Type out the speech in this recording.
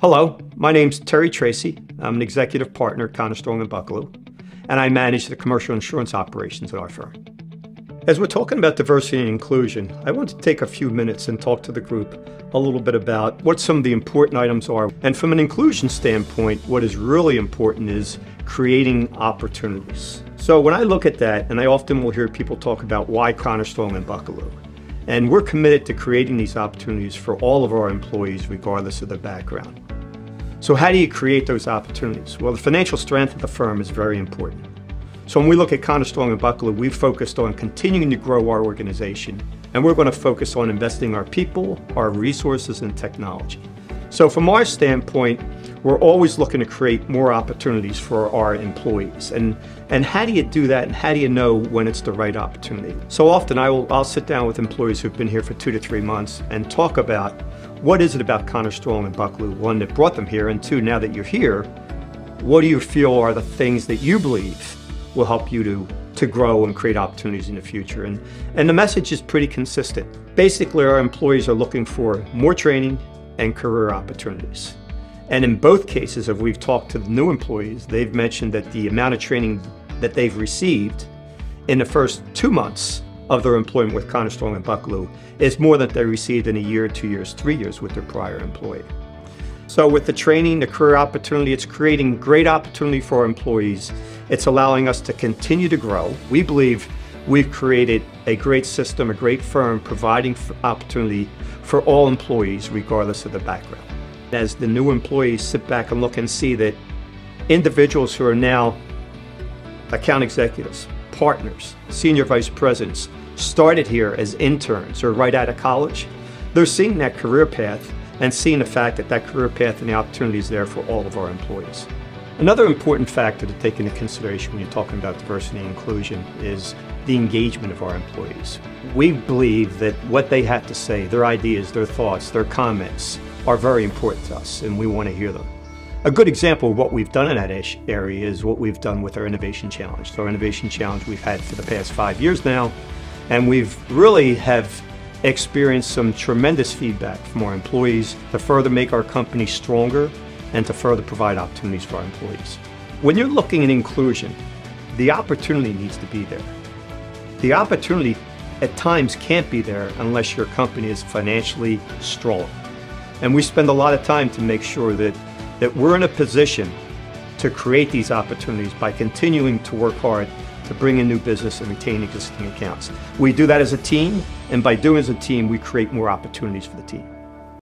Hello, my name's Terry Tracy. I'm an executive partner at Conner Strong and Buckelew, and I manage the commercial insurance operations at our firm. As we're talking about diversity and inclusion, I want to take a few minutes and talk to the group a little bit about what some of the important items are. And from an inclusion standpoint, what is really important is creating opportunities. So when I look at that, and I often will hear people talk about why Conner Strong and Buckelew, and we're committed to creating these opportunities for all of our employees, regardless of their background. So how do you create those opportunities? Well, the financial strength of the firm is very important. So when we look at Conner Strong and Buckelew, we've focused on continuing to grow our organization, and we're going to focus on investing our people, our resources, and technology. So from our standpoint, we're always looking to create more opportunities for our employees. And, and how do you do that and how do you know when it's the right opportunity? So often I will, I'll sit down with employees who've been here for two to three months and talk about what is it about Conner Strong and Buckelew, one, that brought them here, and two, now that you're here, what do you feel are the things that you believe will help you to, to grow and create opportunities in the future? And, and the message is pretty consistent. Basically, our employees are looking for more training and career opportunities. And in both cases, if we've talked to the new employees, they've mentioned that the amount of training that they've received in the first two months of their employment with Conner Strong and Buckelew is more than they received in a year, two years, three years with their prior employer. So with the training, the career opportunity, it's creating great opportunity for our employees. It's allowing us to continue to grow. We believe we've created a great system, a great firm providing opportunity for all employees regardless of the background. As the new employees sit back and look and see that individuals who are now account executives, partners, senior vice presidents, started here as interns or right out of college, they're seeing that career path and seeing the fact that that career path and the opportunity is there for all of our employees. Another important factor to take into consideration when you're talking about diversity and inclusion is the engagement of our employees. We believe that what they have to say, their ideas, their thoughts, their comments, are very important to us and we want to hear them. A good example of what we've done in that area is what we've done with our Innovation Challenge. So our Innovation Challenge we've had for the past five years now, and we've really have experienced some tremendous feedback from our employees to further make our company stronger and to further provide opportunities for our employees. When you're looking at inclusion, the opportunity needs to be there. The opportunity at times can't be there unless your company is financially strong. And we spend a lot of time to make sure that that we're in a position to create these opportunities by continuing to work hard to bring in new business and retain existing accounts. We do that as a team, and by doing as a team, we create more opportunities for the team.